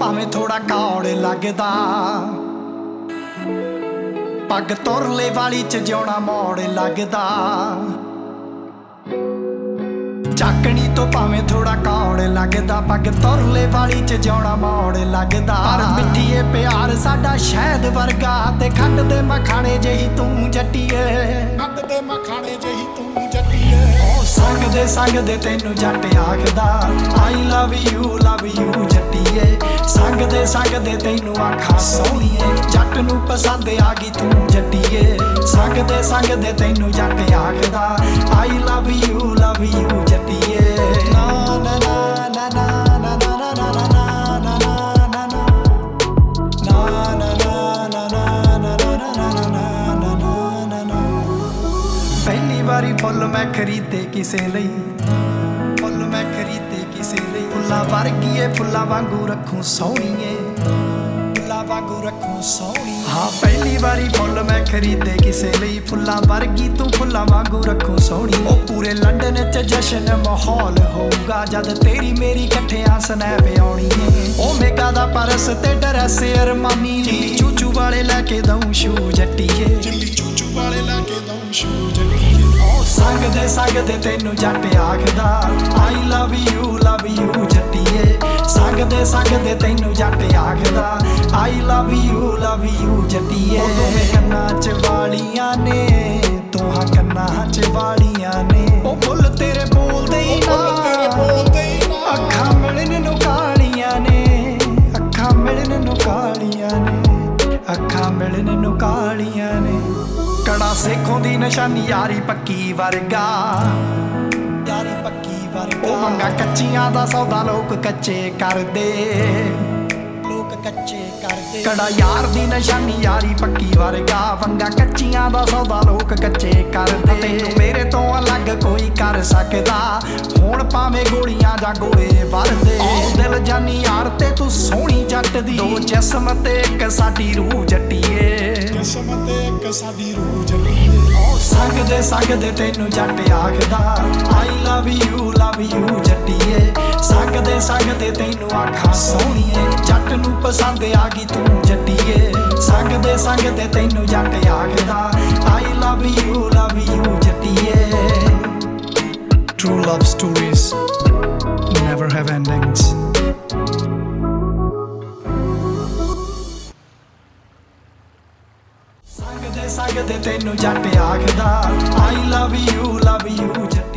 ਭਾਵੇਂ ਥੋੜਾ ਕੌੜ ਲੱਗਦਾ। ਪੱਗ ਤੁਰਲੇ ਵਾਲੀ ਚ ਜਿਉਣਾ ਮੋੜ ਲੱਗਦਾ। ਚੱਕਣੀ ਤੋਂ ਭਾਵੇਂ ਥੋੜਾ ਕੌੜ ਲੱਗਦਾ ਪੱਗ ਤੁਰਲੇ ਵਾਲੀ ਚ ਜਿਉਣਾ ਮੋੜ ਲੱਗਦਾ। ਪਰ ਮਿੱਠੀਏ ਪਿਆਰ ਸਾਡਾ ਸ਼ਹਿਦ ਵਰਗਾ ਤੇ ਖੰਡ ਦੇ ਮਖਾਣੇ ਜਹੀ ਤੂੰ ਜੱਟੀਏ। ਖੰਡ ਦੇ ਮਖਾਣੇ ਜਹੀ ਤੂੰ ਜੱਟੀਏ। ਸੰਗ ਦੇ ਸੰਗ ਦੇ ਤੈਨੂੰ ਜੱਟ ਆਖਦਾ I love you love you ਜੱਟੀਏ। ਸੰਗਦੇ ਸੰਗਦੇ ਤੈਨੂੰ ਆਖਾਂ ਸੋਹਣੀਏ ਜੱਟ ਨੂੰ ਪਸੰਦ ਆ ਗਈ ਤੂੰ ਜੱਟੀਏ ਸੰਗਦੇ ਸੰਗਦੇ ਤੈਨੂੰ ਜੱਟ ਆਖਦਾ I love you love you ਜੱਟੀਏ ਨਾ ਵਾਰੀ ਫੁੱਲ ਮੈਂ ਖਰੀਦੇ ਕਿਸੇ ਲਈ ਫੁੱਲਾਂ ਵਰਗੀਏ, ਫੁੱਲਾਂ ਵਾਂਗੂ ਰੱਖੂ ਸੋਹਣੀਏ। ਫੁੱਲਾਂ ਵਾਂਗੂ ਰੱਖੂ ਸੋਹਣੀ ਹਾਂ, ਪਹਿਲੀ ਵਾਰੀ ਫੁੱਲ ਮੈਂ ਖਰੀਦੇ ਕਿਸੇ ਲਈ। ਫੁੱਲਾਂ ਵਰਗੀ ਤੂੰ ਫੁੱਲਾਂ ਵਾਂਗੂ ਰੱਖੂ ਸੋਹਣੀ ਉਹ ਪੂਰੇ ਲੰਡਨ 'ਚ ਜਸ਼ਨ ਮਾਹੌਲ ਹੋਊਗਾ, ਜਦ ਤੇਰੀ ਮੇਰੀ ਇਕੱਠਿਆਂ ਸਨੈਪ ਆਉਣੀ ਏ ਉਹ ਮੇਗਾ ਦਾ ਪਰਸ ਤੇ ਡਰੈਸ ਅਰਮਾਨੀ ਦੀ ਚੂਚੂ ਵਾਲੇ ਲੈ ਕੇ ਦਊਂ ਸ਼ੂ ਜੱਟੀਏ। ਦਿੱਲੀ ਚੂਚੂ ਵਾਲੇ ਲੈ ਕੇ ਦਊਂ ਸ਼ੂ ਜੱਟੀਏ। ਸੰਗ ਦੇ ਸੰਗ ਦੇ ਤੈਨੂੰ ਜੱਟ ਆਖਦਾ ਆਈ ਲਵ ਯੂ ਦੇ ਸੰਗ ਦੇ ਤੈਨੂੰ ਜੱਟ ਆਖਦਾ I love you love you ਜੱਟੀਏ। ਦੋਵੇਂ ਕੰਨਾਂ 'ਚ ਵਾਲੀਆਂ ਨੇ, ਦੋਹਾਂ ਕੰਨਾਂ 'ਚ ਵਾਲੀਆਂ ਨੇ। ਉਹ ਬੁੱਲ ਤੇਰੇ ਬੋਲਦੇ ਹੀ ਨਾ, ਅੱਖਾਂ ਮਿਲਣ ਨੂੰ ਕਾਲੀਆਂ ਨੇ, ਅੱਖਾਂ ਮਿਲਣ ਨੂੰ ਕਾਲੀਆਂ ਨੇ, ਅੱਖਾਂ ਮਿਲਣ ਨੂੰ ਕਾਲੀਆਂ ਨੇ। ਕੜਾ ਸੇਖੋਂ ਦੀ ਨਿਸ਼ਾਨੀ ਯਾਰੀ ਪੱਕੀ ਯਾਰੀ ਪੱਕੀ ਵਰਗਾ। ਉਹ ਮੰਗਾ ਕੱਚੀਆਂ ਦਾ ਸੌਦਾ ਲੋਕ ਕੱਚੇ ਕਰਦੇ। ਲੋਕ ਕੱਚੇ ਕਰਦੇ। ਕੜਾ ਯਾਰ ਦੀ ਨਿਸ਼ਾਨੀ ਯਾਰੀ ਪੱਕੀ ਵਰਗਾ। ਵੰਗਾ ਕੱਚੀਆਂ ਦਾ ਸੌਦਾ ਲੋਕ ਕੱਚੇ ਕਰਦੇ। ਤੈਨੂੰ ਮੇਰੇ ਤੋਂ ਅਲੱਗ ਕੋਈ ਕਰ ਸਕਦਾ। ਹੁਣ ਭਾਵੇਂ ਗੋਲੀਆਂ ਜਾਂ ਗੋਲੇ ਵਰਦੇ ਦਿਲ ਜਾਨੀ ਯਾਰ ਤੇ ਤੂੰ ਸੋਹਣੀ ਜੱਟ ਦੀ। ਦੋ ਜਿਸਮ ਤੇ ਇੱਕ ਸਾਡੀ ਰੂਹ ਜੱਟੀਏ। ਕਿਸਮ ਤੇ ਇੱਕ ਸਾਡੀ ਰੂਹ ਜੱਟੀਏ। ਉਹ ਸੰਗ ਦੇ ਤੈਨੂੰ ਜੱਟ ਆਖਦਾ I love you love you ਜੱਟੀਏ। ਸੰਗ ਦੇ ਸੰਗ ਦੇ ਤੈਨੂੰ ਆਖਾਂ, ਸੋਹਣੀਏ, ਜੱਟ ਨੂੰ ਪਸੰਦ ਆ ਗਈ ਤੂੰ ਜੱਟੀਏ। ਸੰਗ ਦੇ ਸੰਗ ਦੇ ਤੈਨੂੰ ਜੱਟ ਆਖਦਾ I love you love you ਜੱਟੀਏ। True love stories ਸਕਦੇ ਸਕਦੇ ਤੈਨੂੰ ਜੱਟ ਆਖਦਾ I love you love you ਜੱਟ